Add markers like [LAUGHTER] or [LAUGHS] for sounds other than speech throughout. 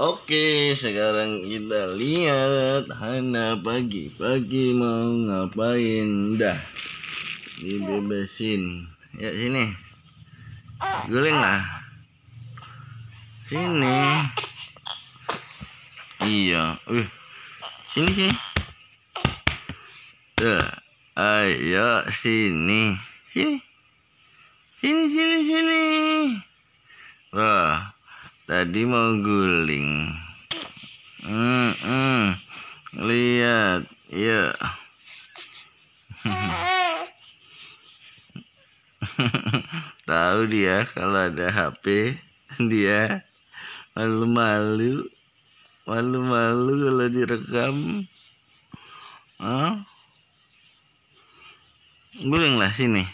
Oke, sekarang kita lihat Hana pagi-pagi mau ngapain dah. Dibebasin. Ya sini. Guling lah. Sini. Iya. Uh. Sini sini. Tuh. Ayo sini. Sini. Sini sini sini. Wah. Tadi mau guling. Hmm, hmm. Lihat, ya. [LAUGHS] Tahu dia kalau ada HP, dia malu-malu. Malu-malu kalau direkam. Hah? Guling lah sini.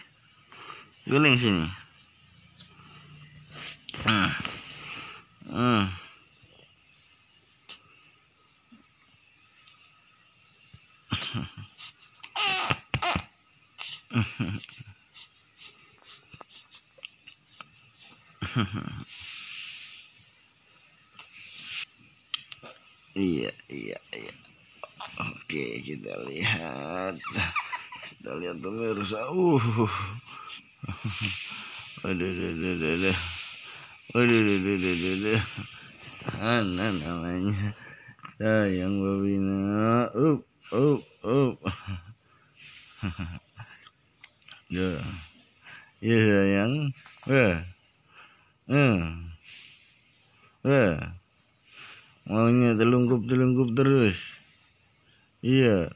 Guling sini. [LAUGHS] iya, iya, iya. Oke, kita lihat. Kita lihat pemirsa. Uh. [LAUGHS] Aduh, aduh, aduh, aduh, aduh. Waduh, waduh, waduh. Mana namanya? Sayang Babina. Up, up, up. [LAUGHS] ya. Ya sayang. Wah. Hmm. Wah. Maunya telungkup-telungkup terus. Iya.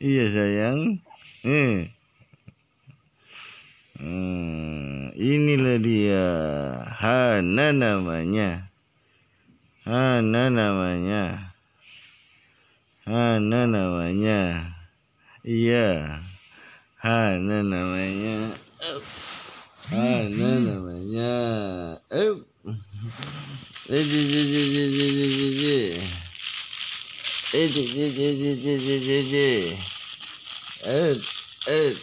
Iya sayang. Eh. Hmm, inilah dia. Hana namanya. Hana namanya. Hana namanya. Iya. Hana namanya. Hana namanya. Oh. Eh, je, je, je. Eh, je, je, je, je, je, je, je, je. Eh, eh.